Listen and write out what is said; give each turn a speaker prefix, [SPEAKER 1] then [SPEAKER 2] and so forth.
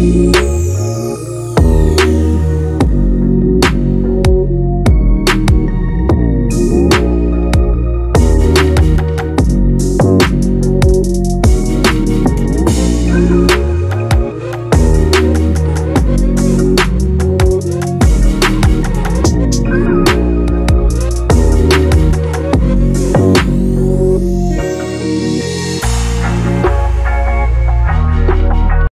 [SPEAKER 1] you.